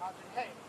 Hey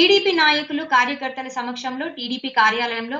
TDP నాయకులు కార్యకర్తల సమక్షంలో టీడీపీ కార్యాలయంలో